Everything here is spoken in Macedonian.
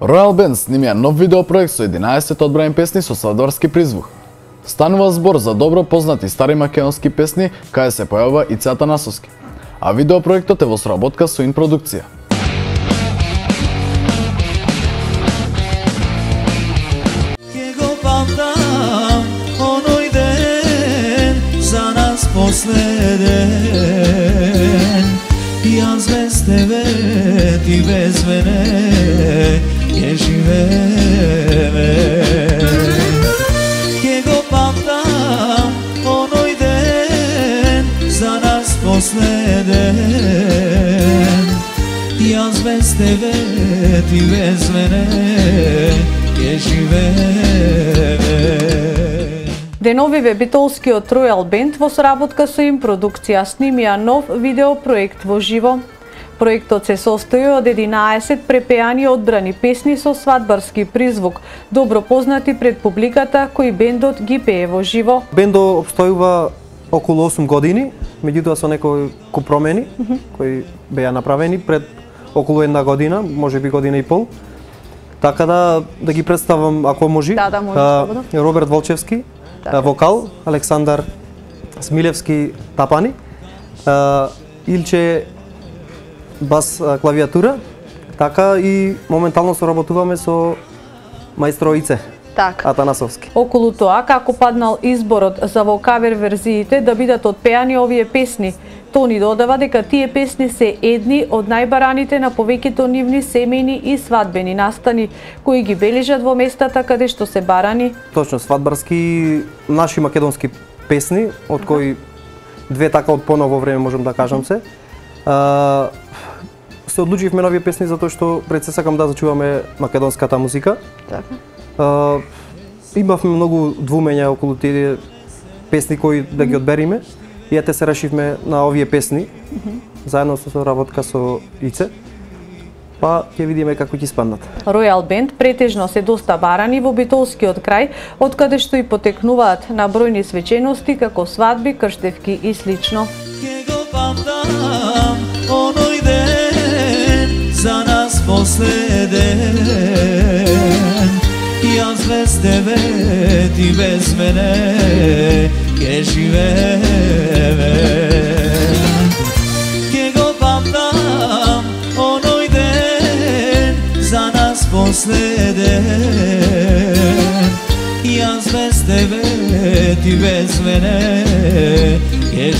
Royal Band снимија нов видеопроект со 11 одбрани песни со свадбарски призвук. Станува збор за добро познати стари македонски песни, каде се појавува и Цеата Насоски. А видеопроектот е во сработка со Инпродукција. Последен Јас без тебе, ти без мене време. Ке го памтам оној ден за нас последен. Јас без тебе, ти без мене Ке живееме Деновиве битолскиот Royal Band во соработка со им продукција. Снимија нов видеопроект во живо. Проектот се состои од 11 препеани одбрани песни со свадбарски призвук, добро познати пред публиката кои бендот ги пее во живо. Бендо обстојува околу 8 години, меѓутоа со некои промени кои беа направени пред околу една година, може би година и пол. Така да да ги представам ако може. Да, да, може, А. Роберт Волчевски, Така. а, вокал, Александар Смилевски тапани, а, Илче бас клавиатура, така и моментално соработуваме со мајстро Ице Така. Атанасовски. Околу тоа како паднал изборот за во кавер верзиите да бидат отпеани овие песни. Тони додава дека тие песни се едни од најбараните на повеќето нивни семејни и свадбени настани, кои ги бележат во местата каде што се барани. Точно, свадбарски наши македонски песни, од кои две така од поново време можам да кажам се. А, се одлучивме на овие песни затоа што пред се сакам да зачуваме македонската музика. Така. А, имавме многу двумења околу тие песни кои да ги одбериме. И ете се решивме на овие песни, заедно со соработка со Ице. Па ќе видиме како ќе испаднат. Royal Band претежно се доста барани во битолскиот крај, од каде што и потекнуваат на бројни свечености како свадби, крштевки и слично. opravdam onoj den za nas posleden. Ja bez tebe, ti bez mene, ke živeve Ke go pamtam onoj den za nas posleden. Jaz bez tebe, ti mene, je